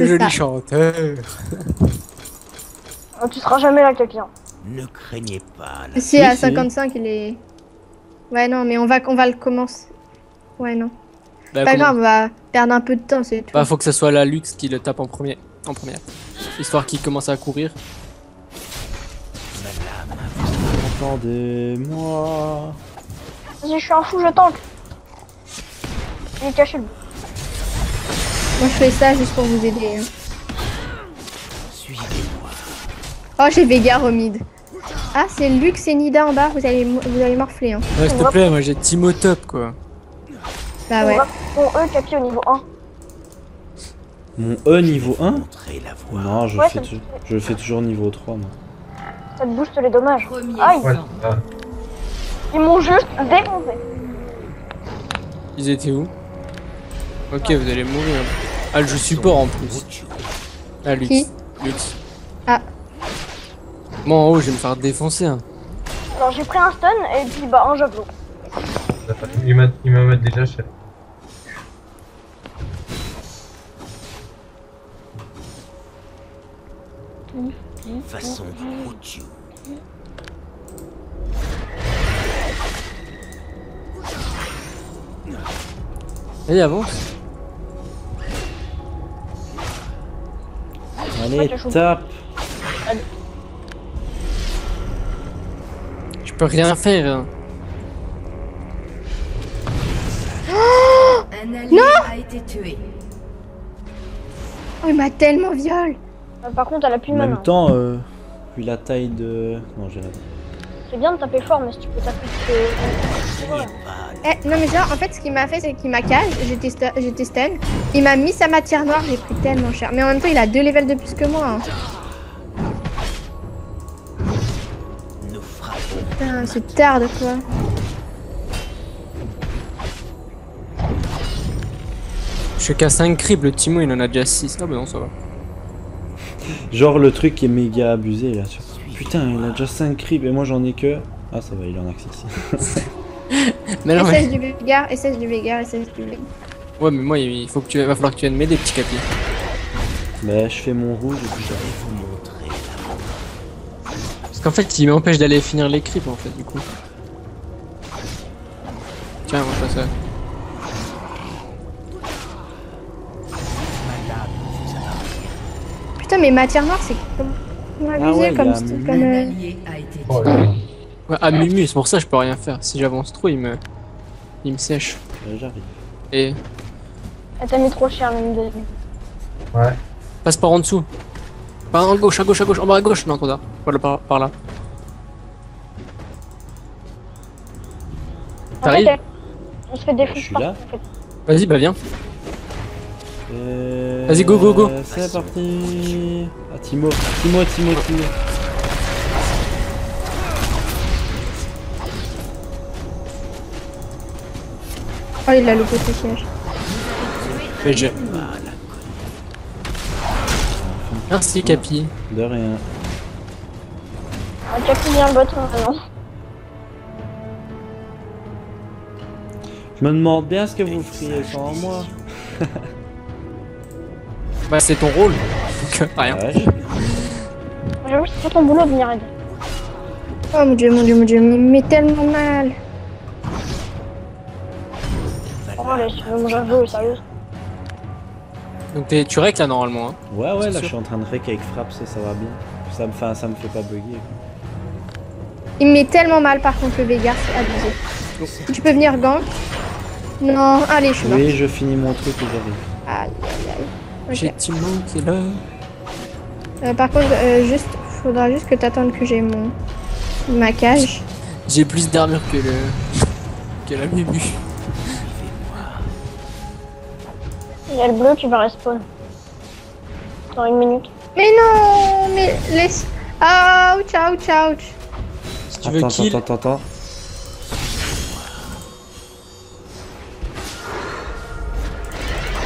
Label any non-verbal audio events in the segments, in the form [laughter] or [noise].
Le joli ça. chanteur. Oh, tu seras jamais là, quelqu'un. Ne craignez pas. la- Si, à si. 55, il est. Ouais, non, mais on va, on va le commencer. Ouais, non. Bah, Pas comment- grave, on va perdre un peu de temps, c'est tout. Bah, faut que ce soit la Lux qui le tape en premier, en première. Histoire qu'il commence à courir. Entendez-moi. Vas-y, je suis un fou, je tank. Il est caché, le Moi, je fais ça juste pour vous aider. hein. Suivez-moi. Oh, j'ai Vega au mid. Ah, c'est Lux et Nida en bas, vous allez, vous allez morfler. Hein. Ouais, s'il te plaît, moi j'ai Timo top quoi. Bah ouais. Bon, E, Capi au niveau 1. Mon E niveau 1 Montrez la voie. Non, je, Ouais, fais je le fais toujours niveau 3 moi. Ça te booste les dommages. Ils m'ont juste défoncé. Ils étaient où? Ok, vous allez mourir. Ah, le jeu support en plus. Ah, Lux. Qui Lux. Ah. Moi en haut, je vais me faire défoncer. Hein. Alors j'ai pris un stun et puis bah un javelot. Il m'a déjà cher. Façon. Allez, avance. Allez, tape Je peux rien faire. hein. Un allié a été tué. Oh, il m'a tellement viol. Euh, par contre, elle a plus En de même mana. temps, euh, vu la taille de... Non, j'ai la C'est bien de taper fort, mais si tu peux taper. pas. Eh, non, mais genre, en fait, ce qu'il m'a fait, c'est qu'il m'a cage, j'étais stu- j'étais stun. Il m'a mis sa matière noire, j'ai pris tellement cher. Mais en même temps, il a deux levels de plus que moi. hein. Putain, c'est tard de quoi. Je suis qu'à 5 creeps, le Timo il en a déjà 6. Ah bah non, ça va. Genre le truc qui est méga abusé là. Putain, il a déjà 5 creeps et moi j'en ai que... Ah ça va, il en a que 6. Mais non, mais... Du SS du SS du. Ouais, mais moi, il faut que tu... va falloir que tu viennes m'aider, petit capi. Mais je fais mon rouge et puis j'arrive. Vous montrer. Parce qu'en fait, il m'empêche d'aller finir les creeps, en fait, du coup. Tiens, moi, je ça. Putain, mais matière noire, c'est comme abusé Ah ouais, comme, a comme, euh, Oh, là. Ouais, ah, Mumu, c'est pour ça que je peux rien faire. Si j'avance trop, il me... Il me sèche. J'arrive. Et... Elle t'a mis trop cher, même. Ouais. Passe par en dessous. Par en gauche, à gauche, à gauche, en bas à gauche. Non, tard. Voilà, par, par là. T'arrives On se fait Je suis là. En fait. Vas-y, bah viens. Euh, Vas-y, go, go, go. C'est parti. Ah, Timo, Timo, Timo, Timo. Oh, il a loupé ce siège. Mais j'ai... Merci, Capi. De rien. Ah, Capi vient le bot maintenant. Je me demande bien ce que vous feriez sans moi. [laughs] Bah, c'est ton rôle. Donc, euh, rien. Ouais, J'avoue, c'est pas ton boulot de venir aider. Oh mon dieu, mon dieu, mon dieu, mais il me met tellement mal. Oh, si tu veux mon javelot, sérieux. Donc, t'es- tu règles là, normalement. Hein. ouais, ouais, là sûr. je suis en train de rec avec frappe, ça, ça va bien. Ça me fait, ça me fait pas bugger. Il me met tellement mal par contre le Vega, c'est abusé. Tu peux venir gank Non, allez, je suis. Oui, je finis mon truc et j'arrive. Aïe, aïe, aïe. Ok. J'ai Timo qui est là. Euh, par contre, euh, juste, faudra juste que t'attendes que j'ai mon ma cage. J'ai plus d'armure que le... que la Mumu. Il y a le bleu qui va respawn. Dans une minute. Mais non, mais laisse. Ouch, ouch, ouch. Si tu veux Attends, kill... attends, attends, attends.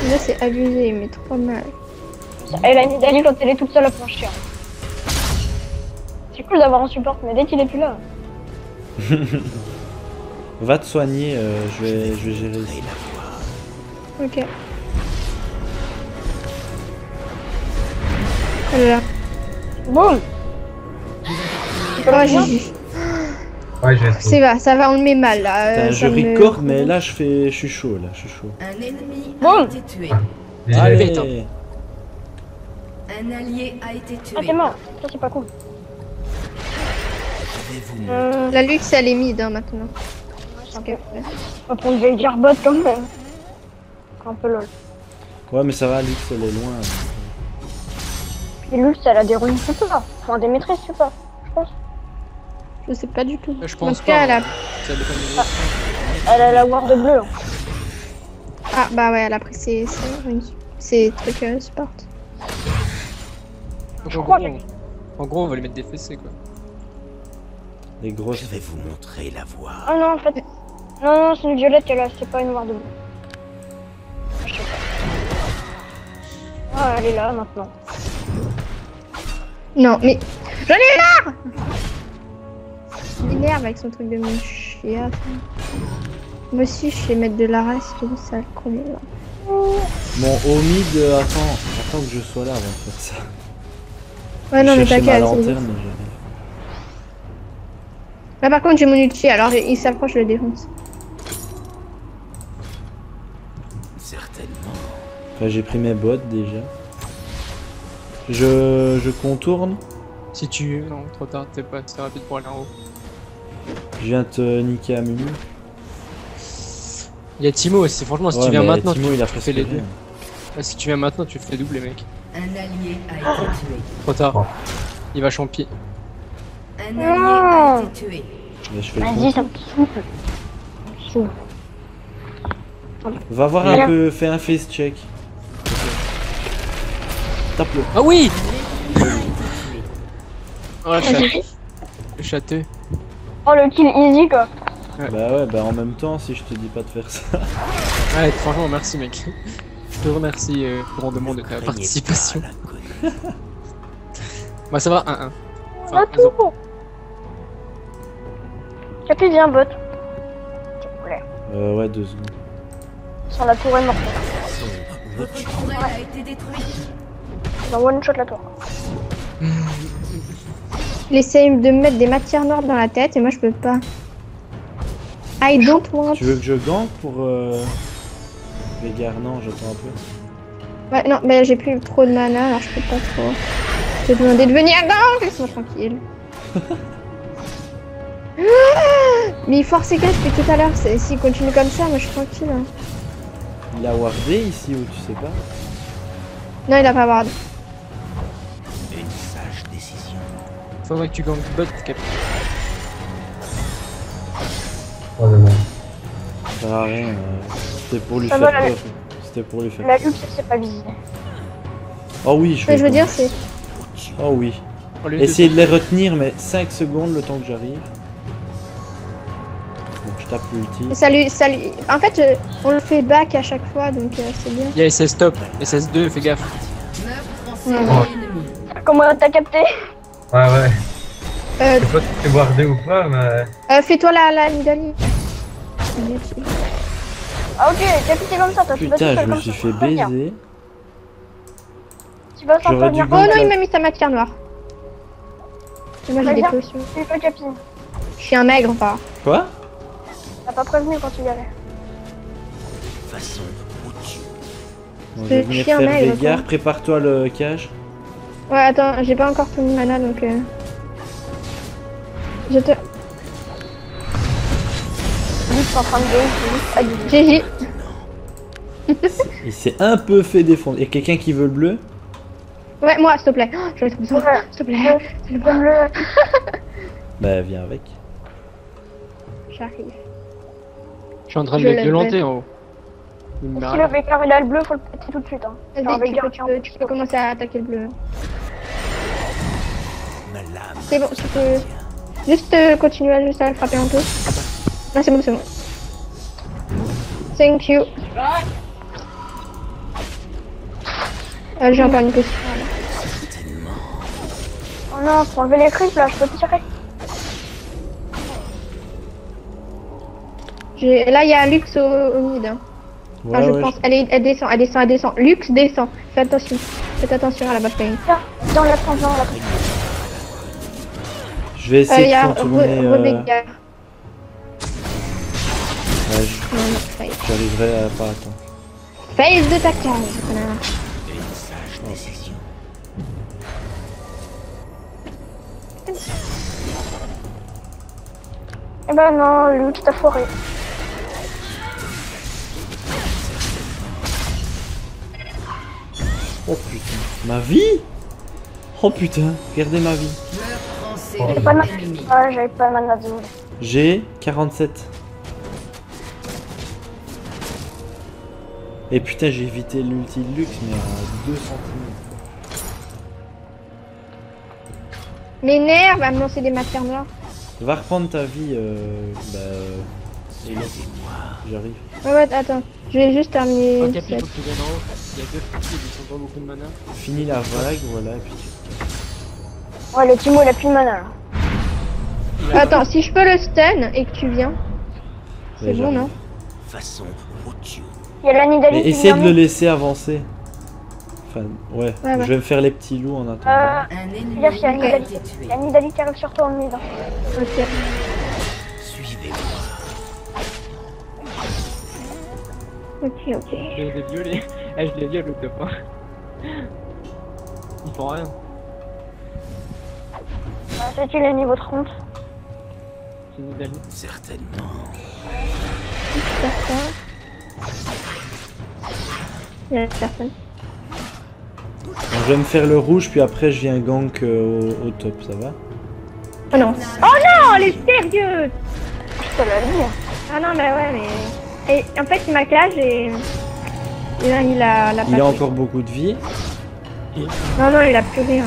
Là, c'est abusé, il met trop mal. Elle a une Nidalee quand elle est toute seule à plancher. C'est cool d'avoir un support, mais dès qu'il est plus là. [laughs] Va te soigner, euh, je, vais, je vais gérer ici. Ok. Là là. Boum Oh, Ouais, j'ai C'est va, ça va, on le met mal là. Euh, je me- record, mais là, je fais, je suis chaud, là, je suis chaud. Un ennemi Bon. a été tué. Déjà, Allez putain. Un allié a été Ah, tué. t'es mort. Ça, c'est pas cool. Euh, La luxe, elle est mid hein, maintenant. peu- On va prendre Veigar bot quand même. Un peu lol. Ouais, mais ça va, Lux, elle est loin. Puis Lux, elle a des runes super. Enfin, des maîtrises super. Je pense. Je sais pas du tout. Je en pense tout pas. cas, elle a... Ça dépend des Elle a la ward bleue. hein. Ah bah ouais, elle a pris ses, ses, runes. ses trucs euh, support. Donc, Je en, crois gros, que- on... en gros, on va lui mettre des fessées quoi. Les grosses. Je vais vous montrer la voie. Ah non, en fait. Non, non, c'est une violette qu'elle a. C'est pas une ward bleue. Je sais pas. Ah, elle est là maintenant. Non, mais j'en ai marre Il m'énerve avec son truc de mon chien. Moi aussi, je sais mettre de la race, tout ça, le con. là. Mon au mid, euh, attends, attends que je sois là avant de faire ça. Ouais, non, je mais t'inquiète. bon. Là, par contre, j'ai mon ulti, alors il s'approche, je le défonce. Certainement. Enfin, j'ai pris mes bottes déjà. Je, je contourne. Si tu. Non, trop tard, t'es pas assez rapide pour aller en haut. Je viens te niquer à menu. Il y a Timo aussi, franchement, si Ouais, tu viens maintenant, Timo, tu, il a tu fais les deux. Ah, si tu viens maintenant, tu fais double, les mecs. Un allié a été tué. Trop tard. Oh. Il va champier. Un allié a été tué. Vas-y, ça me souffle. Va voir un peu, fais un face check. Tape-le. Ah oui Oh, le château. Oh, le kill easy quoi. Bah ouais, bah en même temps, si je te dis pas de faire ça. [laughs] Ouais, franchement, merci, mec. Je te remercie euh, grandement de ta participation. [laughs] Bah, ça va, 1-1. On Enfin, a tout. Capi, viens, bot. Euh, ouais, deux secondes. Sans la tour est morte. Votre tourelle a été détruite. Dans one shot la tour. Il essaye de me mettre des matières noires dans la tête et moi, je peux pas. I don't want. Tu veux que je gank pour euh... les gars? Non, j'attends un peu. Ouais, non, mais j'ai plus trop de mana, alors je peux pas trop. Je vais demander de venir gang, laisse-moi tranquille. [laughs] Mais il force ses caches depuis tout à l'heure, s'il continue comme ça, moi je suis tranquille. hein. Il a wardé ici ou tu sais pas? Non, il a pas ward. Faudrait que tu gangs bot, Cap. Oh, non, non. Ça sert à rien. euh, C'était pour lui Ça faire peur. C'était pour lui faire La peur. luxe, c'est pas visé. Oh oui, je Ce que je veux dire, c'est. Oh oui. Oh, les deux, Essayez de les retenir, mais 5 secondes le temps que j'arrive. Donc je tape l'ulti. Ça lui, ça lui- En fait, euh, on le fait back à chaque fois, donc euh, c'est bien. Il y a SS top, SS2, fais gaffe. Ouais. Comment t'as capté? Ouais, ouais. Euh, Je sais pas si c'est wardé ou pas, mais. euh, Fais-toi la, la. Inutile. Ah ok, Capi, t'es comme ça, toi. tu vas Putain, je me comme suis ça, fait baiser. Tu vas dû prévenir. Oh non, il m'a mis sa matière noire. J'ai Vas-y, des potions. Tu fais Capi. Je suis un maigre, enfin. Quoi? T'as pas prévenu quand tu y allais. Façon. Bon, Je vais venir faire maigre, des gares. Prépare-toi le cage. Ouais, attends, j'ai pas encore tout mon mana donc. Euh... Je te. Juste en train de. GG. Il s'est un peu fait défendre. Il y a quelqu'un qui veut le bleu? Ouais, moi, s'il te plaît. Oh, J'en ai trop besoin. S'il te plaît. S'il te plaît. Comme le. [laughs] Bah viens avec. J'arrive. Je suis en train de Je l'ai violenter en haut. Il Si le rien. Veigar il a le bleu, faut le péter tout de suite. Hein. Vas-y, tu peux, tu peux- tu peux commencer à attaquer le bleu. C'est bon, tu peux. Juste euh, continuer à juste à le frapper un peu. Ah, c'est bon, c'est bon. Thank you. Euh, j'ai encore une. Certainement. Oh non, faut enlever les creeps là, je peux tirer. J'ai- Là, il y a un luxe au, au mid. hein. Ouais, Enfin, je ouais, pense. Elle, est- elle descend, elle descend, elle descend. Lux descend. Fais attention. Faites attention à la bataille. Dans la dans la je, je vais Euh, essayer a de contourner. Re- euh, Rebecca. ouais, je-. J'arriverai à pas attendre. Face de ta case, connard. Eh ben non, Luke, t'as foiré. Ma vie Oh putain, regardez ma vie. En Pas de j'avais pas de mana. J'ai 47. Et putain, j'ai évité l'ulti luxe, mais à 2 cm. M'énerve à me lancer des matières noires. Va reprendre ta vie, euh, bah... euh, J'arrive. Ouais, ouais, attends. Je vais juste terminer. Ok, puis faut que tu viennes en haut. Il y a deux filles, ils ont pas beaucoup de mana. Finis la vague, voilà, et puis tu... Ouais, le Timo, il a plus de mana. là. Attends, si je peux le stun et que tu viens. C'est bon, non Façon. Il y a la Nidalee Mais qui essaie de le laisser avancer. Enfin, ouais, Ouais, ouais. je vais me faire les petits loups en attendant. Euh, Un ennemi Gaffe, il y a Nidalee qui arrive sur toi en mid. Ok. Ok, ok. Je les ai violés. Eh, je les viole l'autre fois. Ils font rien. C'est il est niveau 30. C'est une Nidalee. Certainement. Il y a personne. Donc, je vais me faire le rouge, puis après je viens gank euh, au, au top, ça va? Oh non. Oh non, elle est sérieuse Je te l'ai dit. Ah non, mais ouais, mais. Et en fait, il m'a cage et. Il a, il a, la Il a encore beaucoup de vie. Non, non, il a plus rien.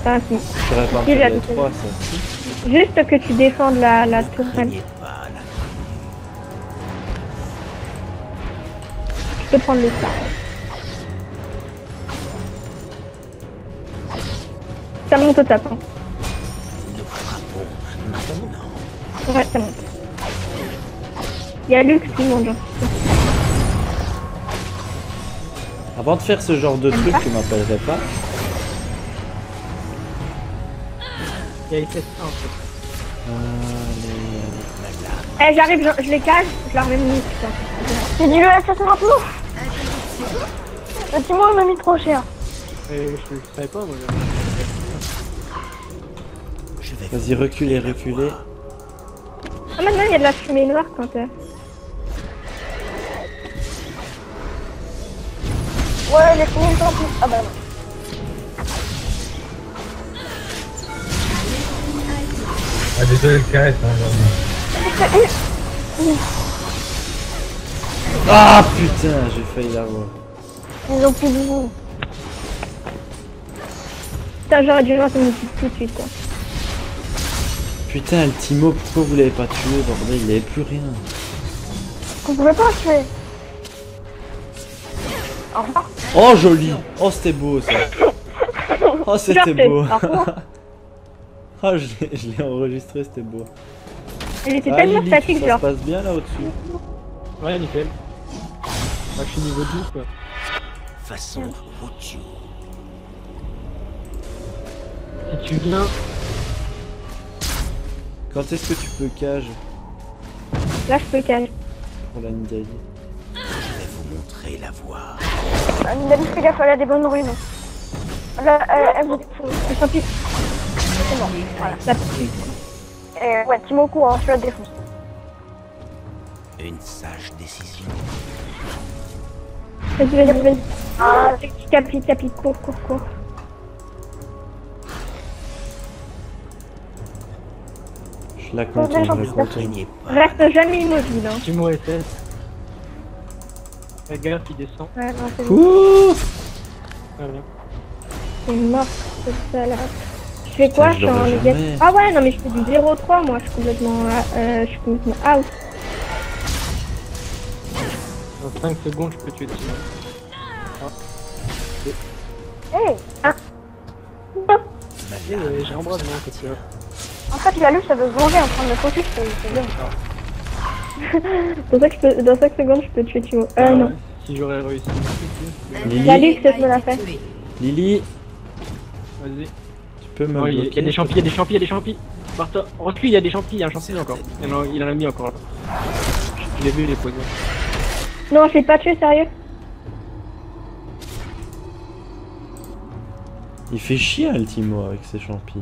Enfin, si. Il a ça. Juste que tu défendes la, la tourelle. Je peux prendre le star. Ça monte au top. Hein. Ouais, ça monte. Il y a Lux qui genre. Avant de faire ce genre de truc, tu m'appellerais pas Il y a les 7 en fait. Allez, Eh, j'arrive, je, je les cage, je leur mets minute, putain. J'ai dit le assassin maintenant. Le Timo, il m'a mis trop cher. Et je le savais pas, moi. Vas-y, reculez, reculez. Ah, maintenant, il y a de la fumée noire quand. euh, Ouais, les filles, sont plus? Ah bah non. Ah, désolé, le caresse, hein. Ah putain, j'ai failli l'avoir. Ils ont plus de vie. Putain, j'aurais dû lancer petite tout de suite, quoi. Putain, le Timo, pourquoi vous l'avez pas tué, bordel Il avait plus rien. Vous pouvez pas tuer. Au revoir. Oh, joli Oh, c'était beau, ça [laughs] Oh, c'était Genre, beau [laughs] Oh, je l'ai- enregistré, c'était beau. Il était Ah, tellement statique, ça se genre. passe bien, là, au-dessus Ouais, nickel. Moi, je suis niveau 12, quoi. façon Uchu. Si tu viens, Quand est-ce que tu peux cage Là, je peux caler. pour la Nidalee Je vais vous montrer la voie. Nidalee, fais gaffe, elle a des bonnes runes. Là, elle, elle vous Je sens plus. C'est bon. Voilà. La. Et ouais, hein, je la défonce. Une sage décision. Vas-y, vas-y, vas-y. Ah, Capi, capi, cours, cours, cours. Je la contourne, je la Ne contourne. Reste jamais immobile, hein. tu m'aurais fait. Fais gaffe, il descend. Ouais, non, c'est bon. Ouh Ah, bien. C'est mort, cette salade. Je fais quoi Je suis en négatif. Ah ouais, non, mais je fais du 0-3, moi. Je suis complètement, euh, je suis complètement out. Dans 5 secondes, je peux tuer dessus. hey Eh, ouais, j'ai embrassé moi, parce que. En fait, la luce, ça veut se venger en train de focus, c'est c'est bien. [laughs] Dans 5, je peux- dans 5 secondes, je peux tuer Timo. Euh, non. Si j'aurais réussi. Lily. A me l'a fait. Lily, Vas-y. tu peux me il y a- des champis, il y a des champis, il y a des champis. Bartha, recule, il y a des champis, il y a un champi encore. Il en a, il en a mis encore là. Je l'ai vu, il est posé. Non, je l'ai pas tué, sérieux. Il fait chier le Timo avec ses champis.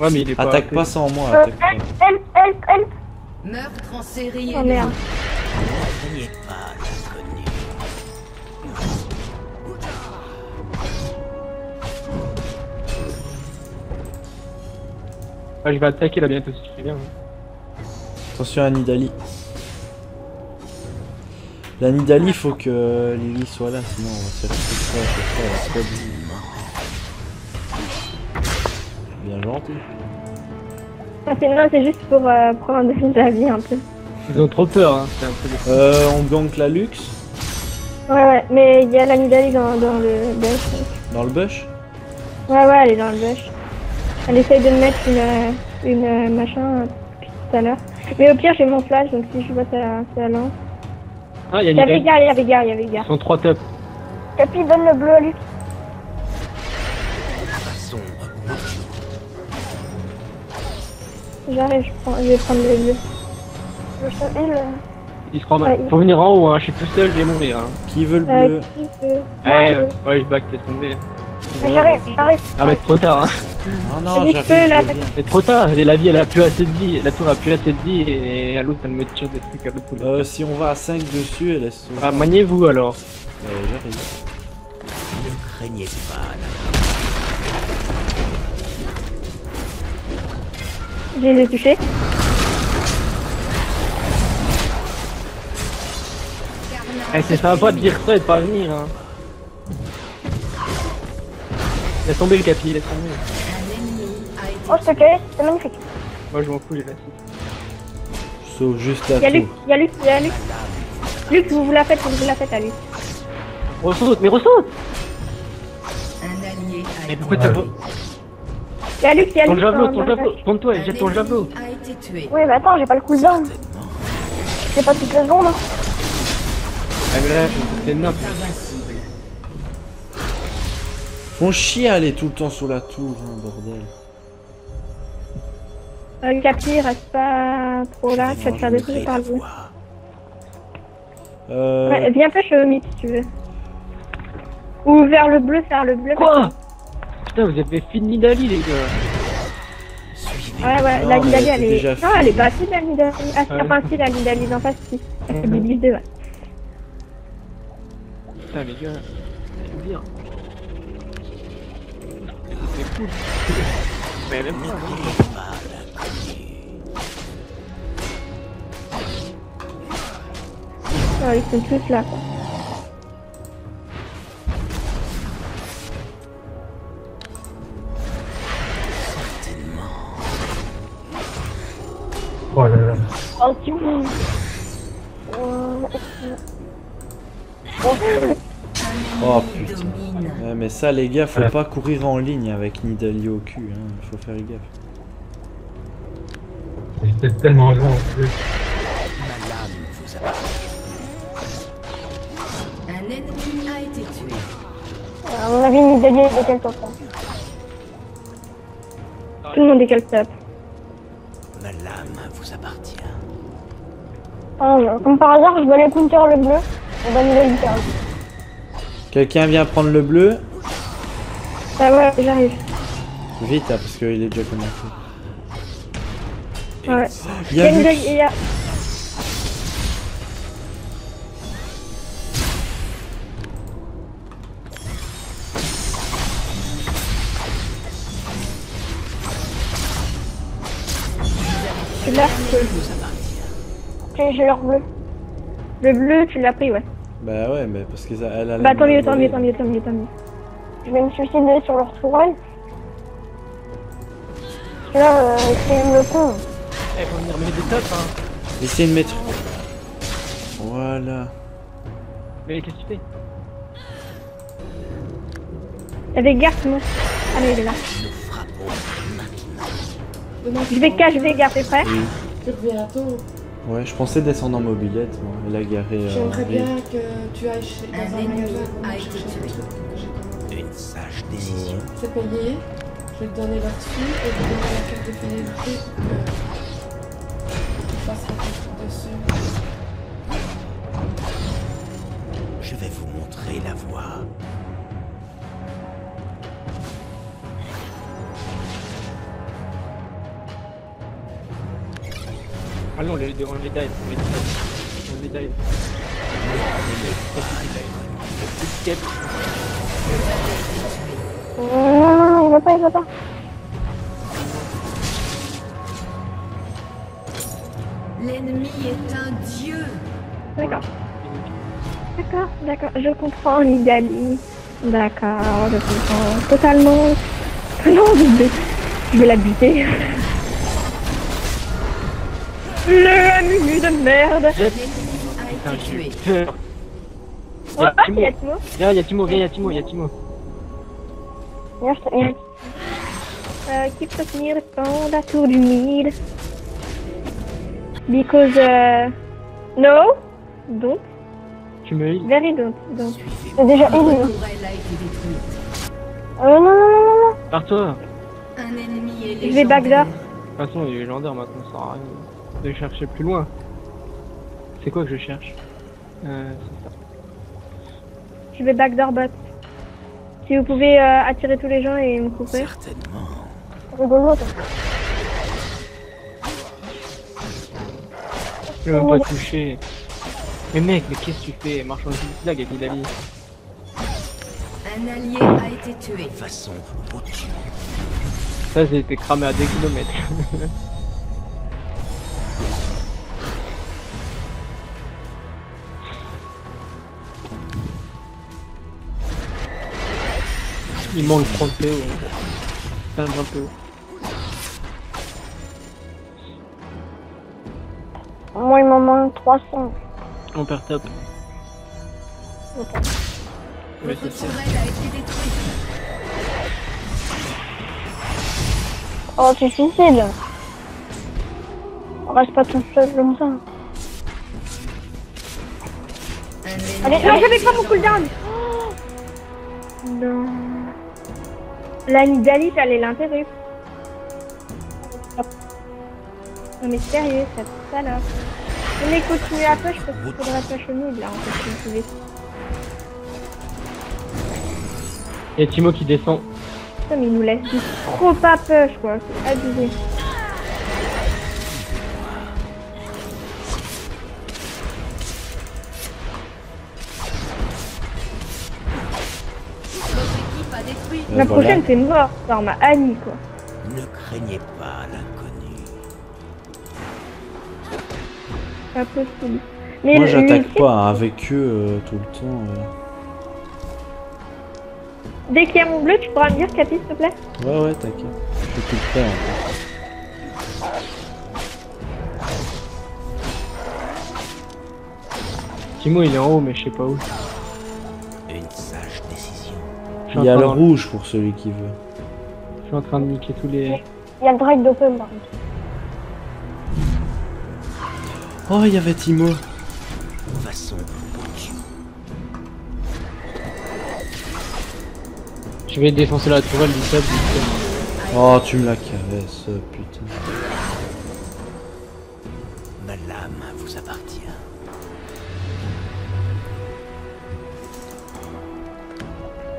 Ouais, mais il est pas. Attaque pas sans moi, Euh, attaque pas. help, help, help. Meurtre en série Oh merde. Ne pas l'inconnu. Ah, je vais attaquer là bientôt si tu fais bien. Attention à Nidali. La Nidali, faut que Lily soit là, sinon on va se faire tout ça la squad. Bien gentil. Non, c'est juste pour euh, prendre [laughs] la vie un peu. Ils ont trop peur, hein. C'est un peu Euh, on gank la luxe Ouais, ouais, mais il y a la Nidali dans, dans le bush. dans le bush. Ouais, ouais, elle est dans le bush. Elle essaye de me mettre une, euh, une euh, machin euh, depuis tout à l'heure. Mais au pire, j'ai mon flash, donc si je vois sa, sa lance. Ah, il y a Il y avait une gare, il y avait gare, il y avait gare. Ils sont trois top. Capi, donne le bleu à lui. J'arrive, je, prends- je vais prendre le bleu. Je te heal. Ils se rendent Ouais. Faut venir en haut, hein. Je suis tout seul, je vais mourir. Hein. Qui veut le Euh, bleu qui veut Ouais, euh, ouais, je back, laisse tomber. Mais J'arrive, j'arrive. Ah, mais trop tard, hein. Ah non, Celui j'arrive. C'est trop tard. Et la vie, elle a plus assez de vie. La tour a plus assez de vie. Et à l'autre, elle me tire des trucs à l'autre bout. Euh, si on va à 5 dessus, elle laisse. Ah, maniez-vous alors. Euh, j'arrive. Ne craignez pas la Je les ai touchés. Eh, c'est sympa de dire ça et de pas venir, hein. Laisse tomber le capi, laisse tomber. Oh, je te casse, c'est magnifique. Moi, je m'en fous, j'ai la six. Je sauve juste la Il y a Luc, tour. il y a Luc, il y a Luc. Luc, vous vous la faites, vous vous la faites à Luc. Ressaute, mais ressaute un allié a Mais pourquoi t'as pas... Y a Ton javelot, dans- ton javelot, la- tourne-toi et jette ton javelot. Oui, mais attends, j'ai pas le cooldown. C'est pas toutes les secondes. hein. Ah, mais là, c'est. Font chier à aller tout le temps sur la tour, hein, bordel. Euh, Le capi, reste pas trop là, tu vas te faire détruire par la le voie. Euh, Ouais, viens push au mid si tu veux. Ou vers le bleu, faire le bleu. Quoi? Putain, vous avez fini Dali, les gars. Ouais, ouais, Non, la Nidali, c'est elle est. déjà Non, elle est pas assez la Nidali. Ah, si, Ouais. enfin, si, la Nidali d'en face, si. Elle fait des ouais. Putain, les gars. C'est bien. C'est cool. Mais même pas. Craignez pas l'inconnu. Ah, ils sont tous là, quoi. Oh, putain. Ouais, mais ça, les gars, faut pas courir en ligne avec Nidali au cul, hein. Faut faire gaffe. J'étais tellement loin en plus. Ma lame vous appartient. Un ennemi a été tué. À mon avis, de quel temps Tout le monde est calme top. Ma lame vous appartient. Non, Comme par hasard, je vais aller counter le bleu. On le faire. Quelqu'un vient prendre le bleu Ah ouais, j'arrive. Vite, hein, parce qu'il est déjà commencé. Ouais. Il y a une il y a. Tu j'ai leur bleu. Le bleu, tu l'as pris, ouais. Bah ouais, mais parce qu'elle a, elle Bah tant mieux, tant mieux, tant mieux, tant mieux, tant mieux. Je vais me suicider sur leur tourelle. Parce que là, euh, c'est le con. Eh, faut venir mettre des tops, hein. Essayez de mettre. Voilà. Mais qu'est-ce que tu fais? Il y avait Garth, moi. Allez, il est là. Je vais K, je vais Garth, t'es prêt Oui. Ouais, je pensais descendre en mobilette, moi, et la garer. euh, J'aimerais bien que tu ailles chez, dans Un magasin a pour été chercher tué. des trucs que j'ai pas. Une sage décision. C'est payé, je vais te donner là-dessus et je vais te donner la carte de fidélité pour que tu fasses dessus. Je vais vous montrer la voie. Allons, on les, on les dive, on les dive. On les dive. Non, il va pas, il va pas. L'ennemi est un dieu. D'accord. D'accord, d'accord, je comprends l'Italie. D'accord, je comprends totalement. [laughs] Non, je vais, je vais la buter. Le menu de merde. Oh, Y'a Timo. il y a Timo. Viens, y'a Timo, viens, y'a Timo, y'a Timo. Euh, keep the near on la tour du Nil. Because, uh, no, don't, Tu me heal. very don't, don't. Déjà été détruite. Euh, non, non, non, non, non. Pars-toi. Un ennemi est Je vais backdoor. De toute façon, il est légendaire maintenant, ça sert à rien de chercher plus loin. C'est quoi que je cherche Euh, ça. Je vais backdoor bot. Si vous pouvez euh, attirer tous les gens et me couvrir. Certainement. Je vais pas toucher. Mais mec, mais qu'est-ce que tu fais? Marche en zigzag avec Idali. Un allié a été tué. Façon au-dessus. Ça, j'ai été cramé à des kilomètres. [laughs] Il manque 30 PO. Enfin, 20 PO. Moi, il m'en manque 300. On perd top. Votre tourelle a été détruite. Oh, c'est suicide. On reste pas tout seul comme ça. Allez, non, j'avais pas mon cooldown. Oh non. La Nidali, j'allais l'interrompre. Non mais sérieux, cette salope. On est continué à push parce qu'il faudrait push au mid là en fait, si vous pouvez. Y'a Timo qui descend. Putain, mais il nous laisse trop pas push quoi, c'est abusé. La voilà. prochaine c'est mort, genre ma Annie quoi. Ne craignez pas l'inconnu. Pas possible. Mais Moi le- j'attaque le- pas hein, avec eux euh, tout le temps. euh. Dès qu'il y a mon bleu, tu pourras me dire Capi s'il te plaît Ouais ouais t'inquiète. Je tout en fait. Timo, il est en haut, mais je sais pas où. Il y a le rouge pour celui qui veut. je suis en train de niquer tous les. Il y a le drag d'open. Oh il y avait Timo. Façon. Je vais défoncer la tourelle du sable. Oh tu me la caresses putain. Ma lame vous appartient.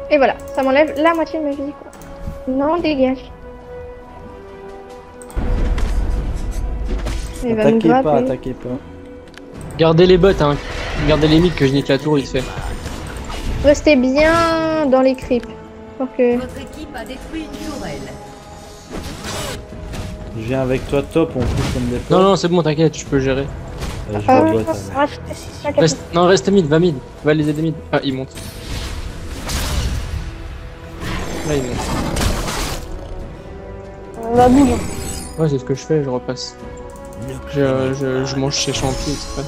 Et voilà, ça m'enlève la moitié de ma vie, quoi. Non, dégage. Il va nous Attaquez pas, attaquez pas. Gardez les bottes, hein. Gardez les mythes que je nique la tour, il fait. Restez bien dans les creeps. Pour que... Votre équipe a détruit une tourelle. Je viens avec toi top, on pousse comme des Non, non, c'est bon, t'inquiète, je peux gérer. Euh, je Ah, botte, Ah. Reste... Non, reste mid, va mid. Va les aider mid. Ah, il monte. Là, il va bouger. Ouais, c'est ce que je fais, je repasse. Je, je, je mange chez Champi exprès.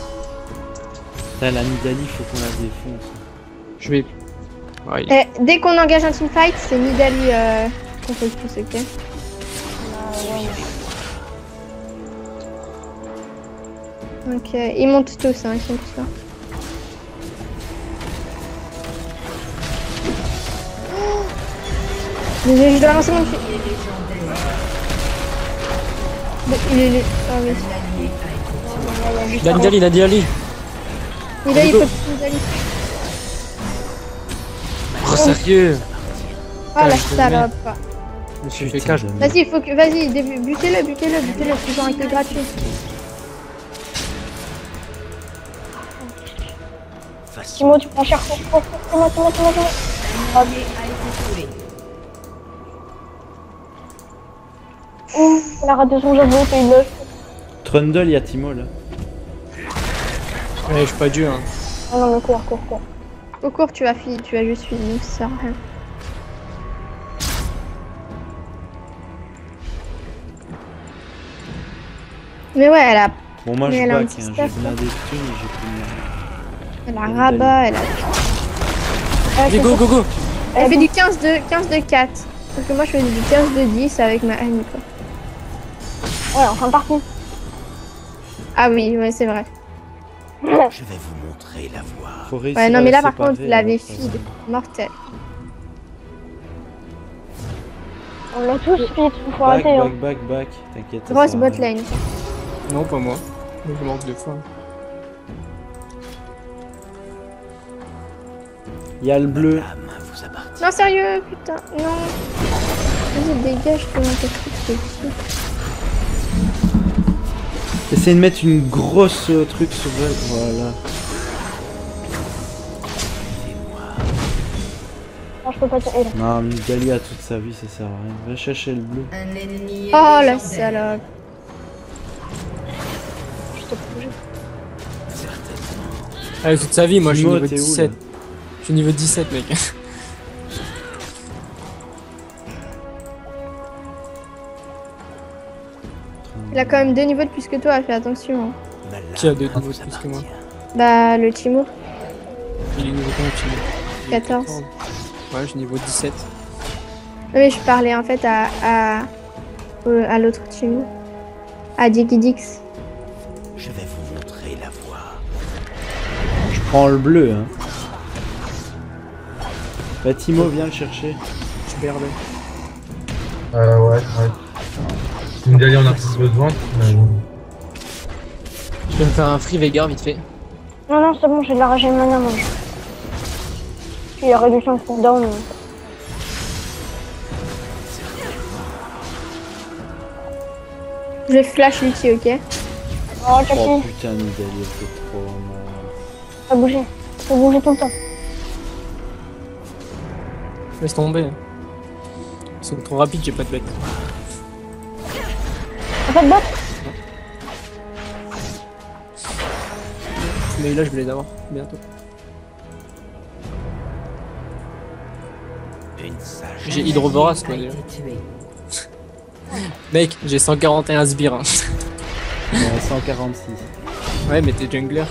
Putain, la Nidali faut qu'on la défonce. Je vais. Ouais, Eh, dès qu'on engage un teamfight, c'est Nidali euh, qu'on peut tous, ok Ok, ils montent tous, hein, ils sont tous là. Je dois lancer mon fil. Il est... il est- Ah oui. Il a dit Ali, il a dit Ali. Il a, il Go. faut il a- il- Oh, sérieux Ah la salope. Merde. Vas-y, il faut que... Vas-y, butez-le, butez-le, butez-le, avec le gratuit. Timo, tu prends cher Timo. A été tué. Ouh, elle a raté son javelot, t'as une. Trundle, il y a Timo là. Ouais, je suis pas Dieu. Hein. Ah non, mais cours, cours, cours. Au cours, tu vas, fi- tu vas juste finir, ça sert à rien. Mais ouais, elle a, Bon, moi Mais je elle back, hein. j'ai de thunes et j'ai plus de elle a rabat, elle a... Allez, go, go, go Elle fait du 15 de, 15 de 4. Parce que moi, je fais du 15 de 10 avec ma haine, quoi. Ouais, en fin de partie. Ah oui, ouais, c'est vrai. [laughs] Je vais vous montrer la voie. Ouais, non, mais là, par contre, il avait hein, ça, feed. Mortel. On l'a tous fait, il faut Back, arrêter. Hein. back, back, back. T'inquiète. Grosse sert à bot rien. lane. Non, pas moi. Je manque de fois. Il y a le bleu. Non, sérieux, putain, non. Vas-y, dégage, comment t'as cru que c'était ici. Essaye de mettre une grosse euh, truc sur elle. Voilà. Non, je peux pas tirer là. Non, mais Gali a toute sa vie, ça sert à rien. Va chercher le bleu. Un ennemi est Oh, la salope. Bouge. Allez, toute sa vie, moi je suis niveau t'es où, 17. là Je suis niveau 17, mec. [laughs] Il a quand même deux niveaux de plus que toi, fais attention. hein. Qui a deux niveaux de plus que moi. Bah, le Timo, Il est niveau combien, Timo Il est 14. Ouais, je suis niveau 17. Non, mais je parlais en fait à, à, au- à l'autre Timo. À Dix. Je vais vous montrer la voie. Je prends le bleu, hein. Bah, Timo, viens le chercher. Je perds Euh, ouais, ouais. Une on a. Je vais me faire un free Veigar vite fait. Non, non, c'est bon, j'ai de la rage et mana, moi. Puis la réduction de cooldown. Je vais flash l'ulti, ok Oh, Oh Jackie, putain, Nidali, elle fait trop mal. faut bouger. Faut bouger tout le temps. Laisse tomber. Ils sont trop rapides, j'ai pas de bête. Fait, bot, Mais là, je vais les avoir bientôt. J'ai Hydroboras, quoi, déjà. Mec, j'ai 141 sbires. Hein. Ouais, 146. Ouais, mais t'es jungler.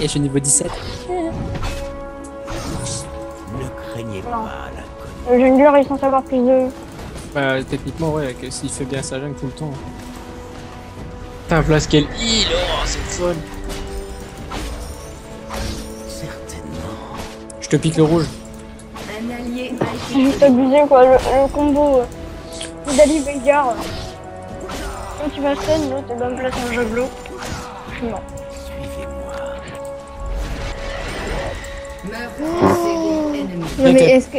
Et je suis niveau 17. Ne craignez pas l'inconnu. le jungler, il est censé avoir plus de. Bah, techniquement, ouais, que s'il fait bien sa jungle tout le temps. Putain, place quel heal, oh, c'est folle. Certainement. Je te pique le rouge. Un allié a C'est été juste abusé, quoi. Le, le combo. Euh, Dali Veigar. euh. Quand tu vas stun, l'autre, il va me placer un javelot. Je suis mort. Suivez-moi. série ennemie. Non, mais est-ce que.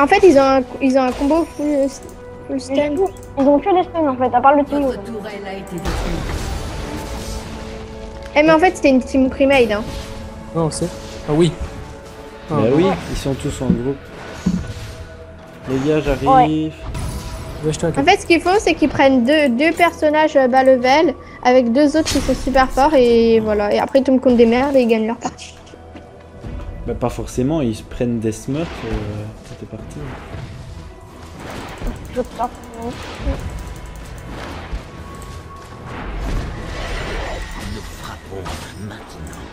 En fait, ils ont un, ils ont un combo full, full stun. Ils ont que les stuns en fait, à part le Timo. Votre tourelle a été détruite. Eh, mais en fait, c'était une team pre-made. Hein. Non, on sait. Ah oui. Ah, Bah ouais. oui, ils sont tous en groupe. Les gars, j'arrive. En fait, ce qu'ils font, c'est qu'ils prennent deux, deux personnages euh, bas level avec deux autres qui sont super forts et voilà. Et après, ils tombent contre des merdes et ils gagnent leur partie. Bah pas forcément, ils se prennent des smurfs euh, t'es parti. Je pas. Nous frappons maintenant.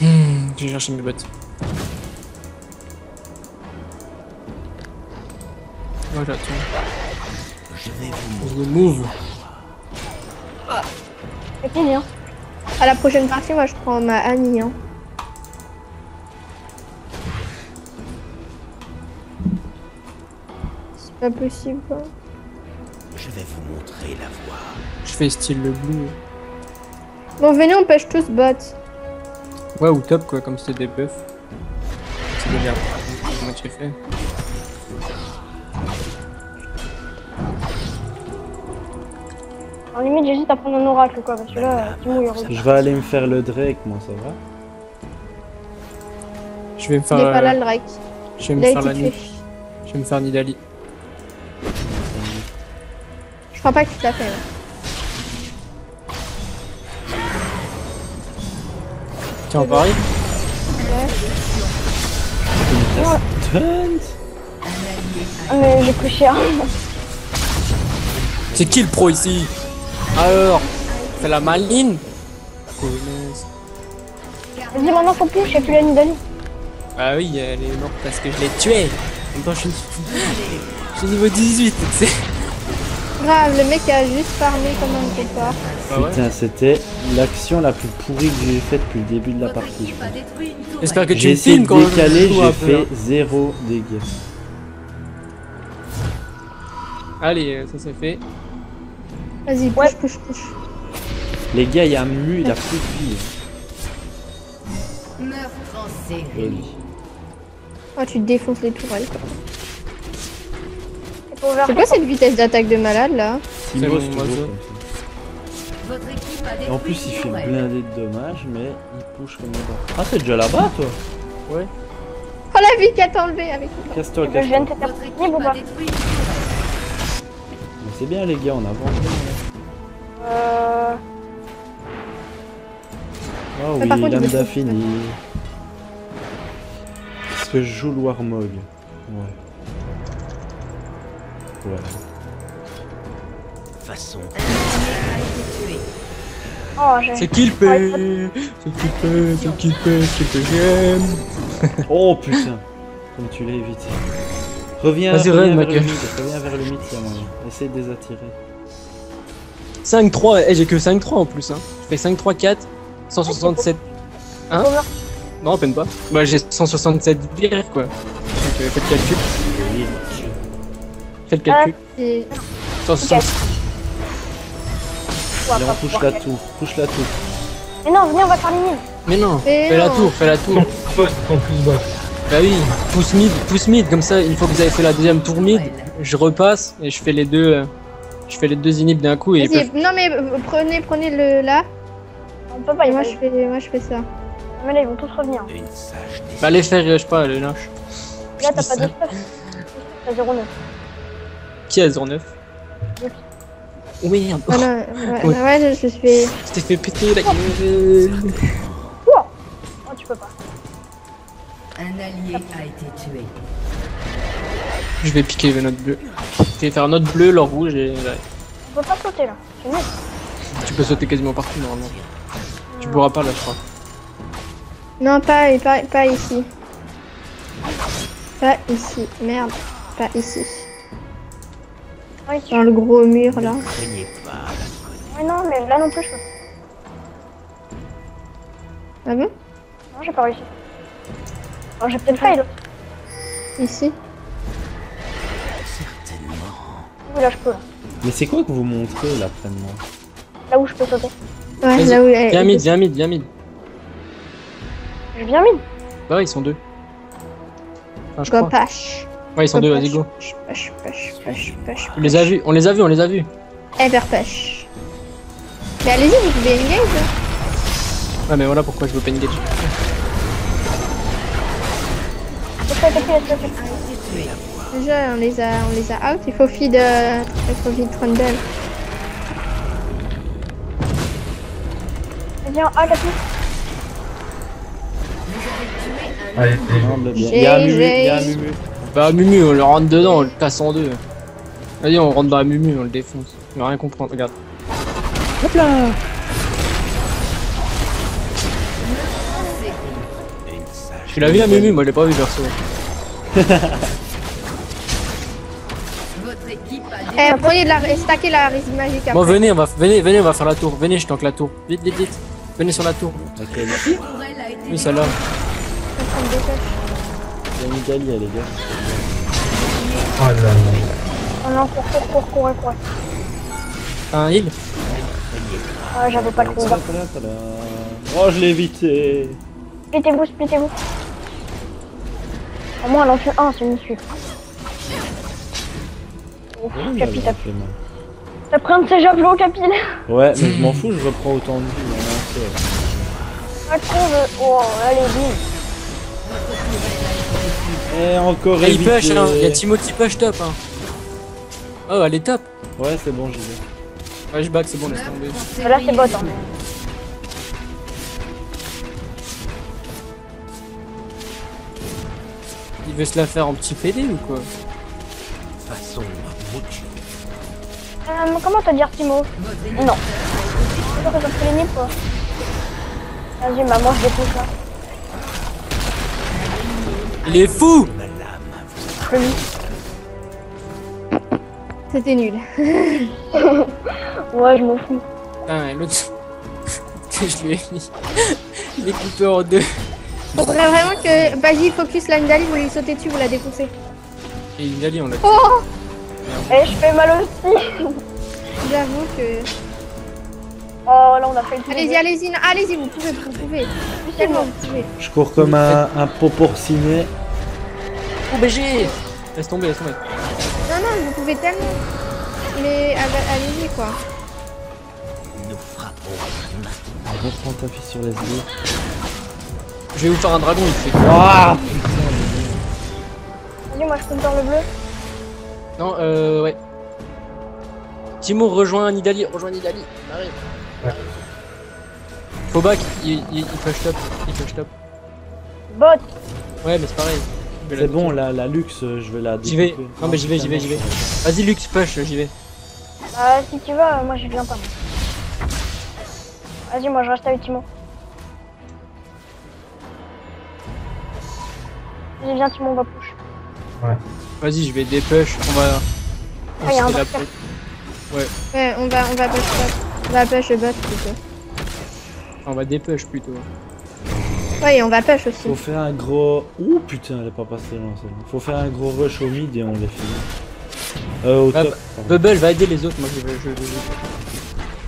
Hmm, je vais chercher mes bottes. Ouais, j'attends. Je vais vous Je le move. C'est qui, hein À la prochaine partie, moi je prends ma Annie. Hein. C'est pas possible. hein. Je vais vous montrer la voie. Je fais style le blue. Bon, venez, on pêche tous bot. Ouais, ou top quoi, comme c'était des buffs. C'est déjà moitié fait. En limite, j'hésite à prendre un oracle, quoi, parce que là, tu mouilles. Je vais aller me faire le Drake, moi, ça va Je vais me Il faire. est pas euh, là le Drake. je vais me Il faire la. Je vais me faire Nidali. Crois pas que tu l'as fait. Tiens, pareil. Stunt Ah, mais j'ai pris cher. C'est qui le pro ici? Alors Fais la maline. Vas-y, maintenant, faut plus, j'ai plus la Nidali. Ah oui, elle est morte parce que je l'ai tuée. En même temps, je suis, je suis niveau 18, tu sais. Grave, le mec a juste farmé comme un copard. Bah ouais. Putain, c'était l'action la plus pourrie que j'ai faite depuis le début de la partie. J'espère que tu essayé de décaler, j'ai fait hein. zéro dégâts. Allez, euh, ça c'est fait. Vas-y, push, push, push. Les gars, il y a Mu, il a plus de vie. Meurtre en série. Oh, tu défonces les tourelles. C'est quoi cette vitesse d'attaque de malade là bon, c'est moi, toujours ça. comme ça. Votre équipe a détruit Et en plus, il fait blindé de dommages, mais il push comme ça. Ah, c'est déjà là-bas, toi Oh la vie qu'elle t'a enlevé avec Casse-toi, je casse-toi. te faire ou pas C'est bien, les gars, on avance. Euh. Ah Mais oui, lambda fini. Est-ce que je joue le Warmog Ouais. Façon. Oh. C'est qui le P C'est qui le C'est qui le C'est qui le j'aime [laughs] Oh putain Comme tu l'as évité. Reviens, reviens vers le mid, reviens vers le mid, moyen. Essaye de désattirer. 5-3, eh, j'ai que 5-3 en plus. Hein. Je fais 5-3-4, 167. Hein? Non, à peine pas. Bah, j'ai 167 bières quoi. Donc, euh, faites le calcul. Faites le calcul. Et 160. Allez, on push la tour, push la tour. Mais non, venez, on va faire les mines. Mais non, Mais fais la tour, fais la tour. Poste en plus bas. Bah oui, pousse mid, pousse mid, comme ça, une fois que vous avez fait la deuxième tour mid, je repasse et je fais les deux. euh, Je fais les deux inhibs d'un coup et ils Vas-y, peuvent. non mais euh, prenez, prenez le là. On peut pas, Et moi je fais, moi je fais ça. Mais là, ils vont tous revenir. Bah, les faire, euh, je sais pas, le lâche. Là, t'as pas de [laughs] stuff. T'as 0,9. Qui a 09 Oh merde, Ah non, ouais, Ouais. ouais, je, je t'ai fait péter la gueule. Oh, tu peux pas. Un allié a été tué. Je vais piquer le note bleu. Je vais faire note bleu, l'or rouge et. ouais. Tu peux pas sauter là. C'est nul. Tu peux sauter quasiment partout normalement. Tu pourras pas là, je crois. Non, pas, pas, pas ici. Pas ici. Merde. Pas ici. Oui. Dans le gros mur là. pas ouais, non, mais là non plus, je peux. Ah bon? Non, j'ai pas réussi. Alors, j'ai peut-être fail. Ici certainement. Oui, là, je peux. Là, Mais c'est quoi que vous montrez là, près-moi là où je peux sauter. Ouais, là où elle. Viens mid, viens mid, viens mid. J'ai bien mis. Bah ouais, ils sont deux. Enfin, je Go crois. pash. Ouais, ils sont deux, vas-y, go. Pash, pash, pash, pash, pash. On les a vus, on les a vus, on les a vus. Ever pash. Mais allez-y, vous pouvez engage. Ouais, mais voilà pourquoi je veux pas engage. Déjà, on les a, on les a out. Il faut feed, euh, il faut feed Trundle. Viens, ah, t'as plus. Allez. Il y a un mumu, il y a un mumu. Bah, Mumu, on le rentre dedans, on le casse en deux. Vas-y, on rentre dans la Mumu, on le défonce. Il va rien comprendre, regarde. Hop là. Tu l'as vu la Mumu Moi, je l'ai pas vu perso. Votre équipe a Eh, prenez de la, stackez la résine magique. Bon, venez, on va, venez, venez, on va faire la tour. Venez, je tank la tour. Vite, vite, vite. Venez sur la tour. Oui, celle-là. Il y a une les gars. Oh là là. Oh non, cours, cours, cours, cours, cours. T'as un heal Ah, j'avais pas le tada. Oh, je l'ai évité. Splittez-vous, splittez-vous. Au moins, elle en tue un, c'est suite. Ouf, Oui, Capi, t'as a fait mal. t'as pris un de ces javelots, Capi Ouais, [laughs] mais je m'en fous, je reprends autant de vie. con, je... Oh, allez, bim. Et encore Et il push, hein. Il y a Timo qui push top, hein. Oh, elle est top. Ouais, c'est bon, j'y vais. Ouais, je back, c'est bon, laisse tomber. Là, c'est bot. Hein. Il veut se la faire en petit PD ou quoi Façon. Euh, comment te dire, Timo? Non. Les nips, quoi. Vas-y, moi, je dépouche là. Il est fou. C'était nul. [laughs] Ouais, je m'en fous. Putain, et l'autre. [laughs] je lui ai mis. Il est coupé en deux. Faudrait vraiment que Baji focus la Nidali, vous lui sautez dessus, vous la défoncez. Et une Ali, on l'a. Oh Et je fais mal aussi. [laughs] J'avoue que. Oh, là, on a fait le tour. Allez-y, allez-y, allez-y, vous pouvez, vous pouvez. Tellement, vous pouvez. Je cours comme un, un proportionné. Oh, BG Laisse tomber, laisse tomber. Non, non, vous pouvez tellement. Mais ah allez-y, quoi. Nous frappons. Reprends ta fille sur les yeux. Je vais vous faire un dragon, il fait. Ah Vas-y, moi, je compte le bleu. Non, euh, ouais. Timo rejoint Nidali, rejoint Nidali. Arrive. Ouais. Faut back, il, il, il push top, il push top. Bot. Ouais, mais c'est pareil. C'est bon, la, la luxe, je vais la J'y vais. Non, mais j'y vais, j'y vais, j'y vais. Vas-y, Lux, push, j'y vais. Euh, si tu veux, euh, moi, je viens pas. Vas-y, moi, je reste avec Timo. Vas-y, viens, Timo, on va push. Vas-y, je vais des push, on va. On Ah, y a se un fait la docteur. Ouais, on va, on va push bot. On va push le bot plutôt. On va des push plutôt. Ouais, et on va push aussi. Faut faire un gros. Ouh putain, elle est pas passée loin celle Faut faire un gros rush au mid et on les finit. Euh, au Ah, top. bah. Bubble va aider les autres, moi je vais. Je,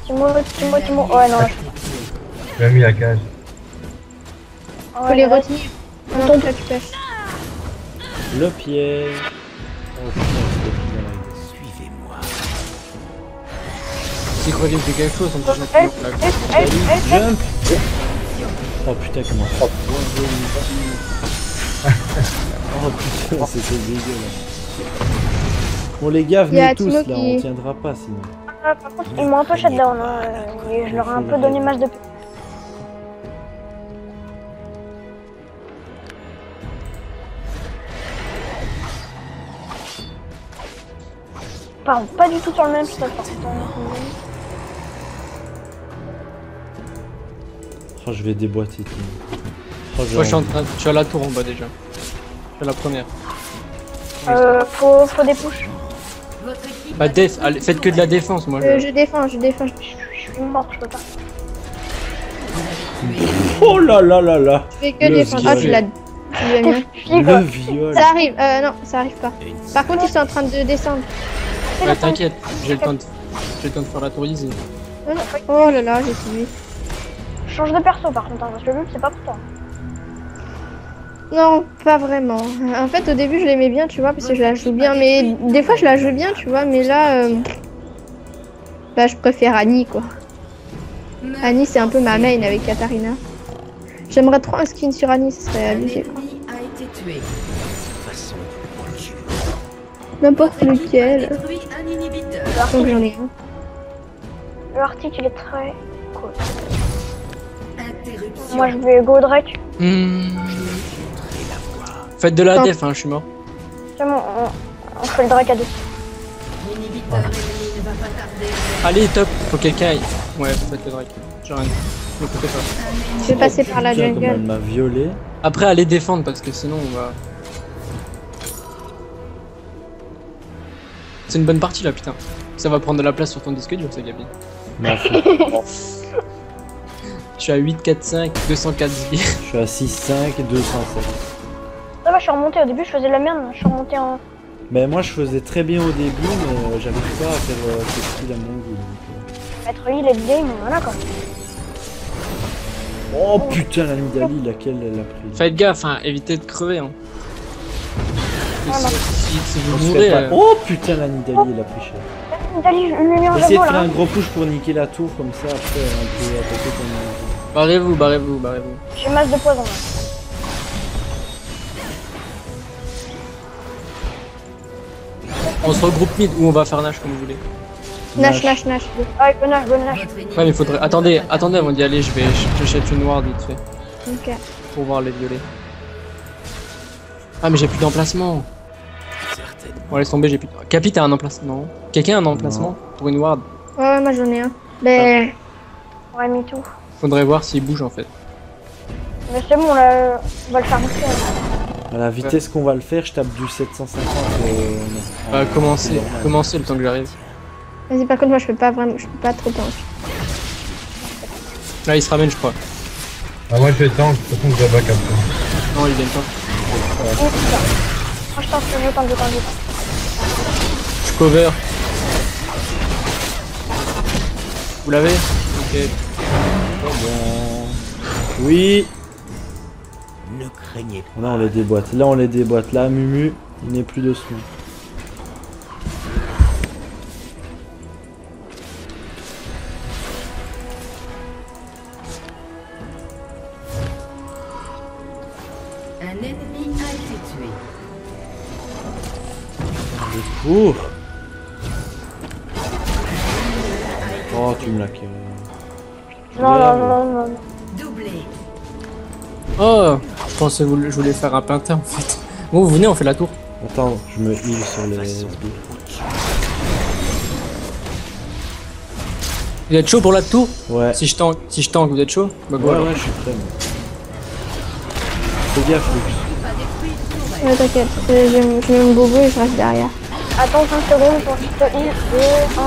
Timo, Timo, Timo. Ouais, non, là, Il a mis la cage. Faut les retenir. Toi tu push. Le pied. Oh Qu'il fait quelque chose, eh, eh. Jump Oh putain, comment ça Oh putain, c'était dégueulasse. Bon les gars, venez tous là, on tiendra pas sinon. Ah, par contre, ils m'ont un peu shutdown. Hein. euh, et je leur ai un peu donné masse de. Pardon, pas du tout sur le même stuff. par contre, hein. Je vais déboîter Moi je suis en train. Je suis à la tour en bas déjà. Je suis à la première. Euh, faut, faut des push. Bah, def, allez, faites que de la défense, moi Euh, je. je défends, je défends. Je suis morte, je peux pas. Oh là là là là Je fais que Le défendre. Ah, tu viol. l'as. Tu l'as mis. Fille, Le viol Ça arrive. Euh, non, ça arrive pas. Par contre, ils sont en train de descendre. Ouais, t'inquiète, j'ai le temps de. J'ai le temps de faire la tour easy. Oh là là, j'ai suivi. Change de perso par contre, hein, parce que le but c'est pas pour toi. Non, pas vraiment. En fait, au début, je l'aimais bien, tu vois, parce que je la joue bien. Mais des fois, je la joue bien, tu vois. Mais là, euh... bah, je préfère Annie, quoi. Annie, c'est un peu ma main avec Katarina. J'aimerais trop un skin sur Annie, ce serait Un abusé. quoi. ennemi a été tué. Façon Mucho. N'importe lequel. Donc j'en ai un. Le article il est très cool. Moi je vais go Drake. Hmm. Faites de la def, hein, je suis mort. C'est bon, on, on fait le Drake à deux. Allez, top, faut quelqu'un aille. Ouais, faites le drake. J'ai rien. Ne coupez pas. Je vais passer par la comme elle jungle. m'a violé. Après, allez défendre parce que sinon on va. C'est une bonne partie là, putain. Ça va prendre de la place sur ton disque dur, ça, Gabi. Merci. [laughs] Je suis à 8, 4, 5, 204 sbires. Je suis à 6, 5, 207. Ça va, je suis remonté. Au début, je faisais de la merde. Je suis remonté en. Ben moi je faisais très bien au début, mais euh, j'arrive pas à faire euh, ce style à mon goût. donc, Mettre heal et le game, voilà quoi. euh. Oh putain la Nidali, laquelle elle a pris Faites gaffe, hein, évitez de crever. Hein. Ah, si, si- si On vous se mourrez, fait pas- euh, Oh putain la Nidali elle a pris cher. Essayez de faire un gros push pour niquer la tour comme ça après on peut attaquer comme barrez-vous, barrez-vous, barrez-vous. J'ai masse de poison là. On se regroupe mid ou on va faire Nash comme vous voulez. Nash, Nash, Nash. Ah, bonne nage. Votre ennemi Ouais, mais faudrait. Attendez, attendez avant d'y aller, je vais. J'achète une ward vite fait Ok. pour voir les violets. Ah, mais j'ai plus d'emplacement. On laisse tomber, j'ai plus. Capi, t'as un emplacement. Quelqu'un a un emplacement pour une ward? Ouais, ouais, moi j'en ai un. Ben, Ouais, mais tout. Faudrait voir s'il bouge en fait. Mais c'est bon, là, on va le faire bouger. À la vitesse qu'on va le faire, je tape du 750. euh, non. Bah, Ah, commencez, commencez le temps que j'arrive. vas-y, par contre, moi je peux pas vraiment, je peux pas trop tank. Là, il se ramène, je crois. Ah, moi je fais tank, de toute façon je dois back. Non, il vient pas. Oh putain. Moi, je tente, je tente, je tente, je tente. Je cover. Vous l'avez Ok. Bon. Oui Ne craignez pas. Là on les déboîte. Là on les déboîte. Là Mumu, il n'est plus de soin. Un ennemi a été tué. Je Que vous- je voulais faire un pinta en fait. Bon, vous venez, on fait la tour. Attends, je me heal sur les SB. Vous êtes chaud pour la tour Ouais. Si je tank, si je tank, vous êtes chaud Bah, Ouais, ouais, je suis prêt. Fais gaffe, Lux. Ouais, t'inquiète, je, je, je mets mon bobo et je reste derrière. Attends 5 secondes pour que je te heal. 2, 1.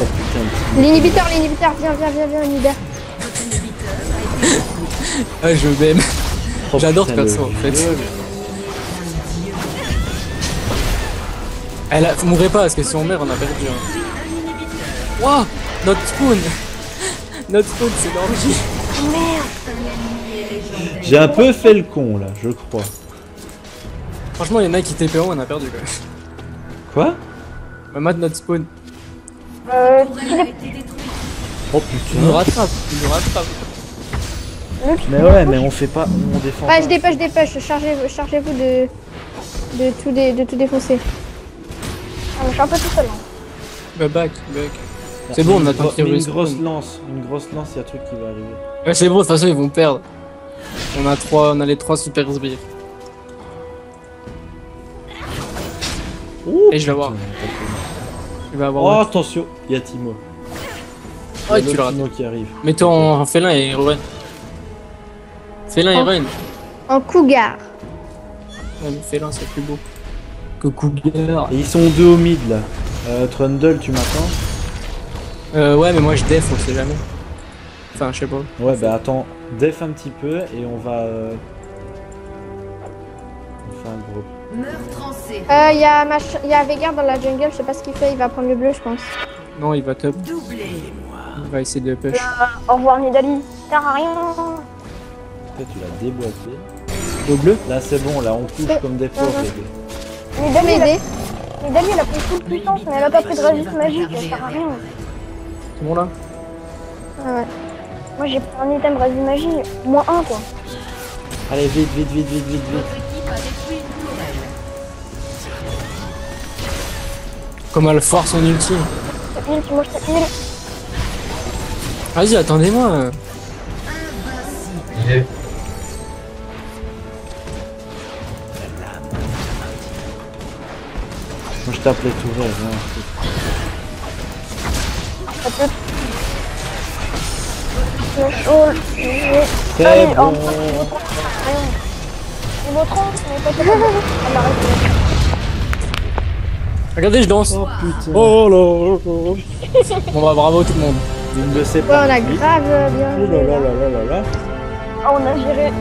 Oh putain, L'inhibiteur, l'inhibiteur, viens, viens, viens, viens, inhibiteur. Ah, je m'aime. Oh, J'adore putain, ce perso, en fait. Elle a... Mourrez pas parce que si on meurt, on a perdu. Hein. Wow Notre spawn [laughs] Notre spawn, c'est l'orgie. J'ai un peu fait le con là, je crois. Franchement, il y en a qui TP1, on a perdu quoi. Quoi? Bah, mat notre spawn. Euh. Oh Il nous putain. rattrape, il nous rattrape. Mais ouais, mais on fait pas, on défend pas. je dépêche, dépêche, chargez, chargez-vous de, de, tout dé, de tout défoncer. ah, mais je suis un peu tout seul. hein. Bah, back, back. C'est bon, on Une attend gro- qu'il mais Une grosse lance, une grosse lance, il y a un truc qui va arriver. Ouais, c'est bon, de toute façon, ils vont perdre. On a trois, on a les trois super sbires. Oh, Et je vais voir. putain, Il va Oh, avoir. attention, il y a Timo. Il y Oh, a tu. Timo qui arrive. Mets-toi en félin et run. Félin et run. En cougar. Ouais, mais félin, c'est plus beau. Que cougar. Et ils sont deux au mid là. Euh, Trundle, tu m'attends Euh, ouais, mais moi je def, on sait jamais. Enfin, je sais pas. Ouais, bah attends, def un petit peu et on va. euh, On fait un gros. Euh, il y a, mach... y a dans la jungle, je sais pas ce qu'il fait, il va prendre le bleu, je pense. Non, il va top. Doublé. Il va essayer de push. Au revoir, Nidali. À rien. Tu l'as déboîté. Au bleu Là c'est bon, là on couche comme des les gars. Peux Nidali, elle a- elle pris full puissance, mais elle a pas pris de résiste magique. Elle sert à rien. C'est bon là ouais. Moi, j'ai pris un item résiste magie. Moins 1, quoi. Allez, vite, vite, vite, vite, vite, vite. Comme elle force son ulti. Vas-y, attendez-moi. Il est. je tape les tourelles. hein. Ça peut. Le chaud, j'ai- C'est Allez, bon. en- Rien. Niveau 30, mais pas capable. Elle arrête. Regardez, je danse. Oh putain. Oh là là. Bon bah bravo tout le monde. On a grave bien Oh là là là là là là. On a géré